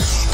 Yeah.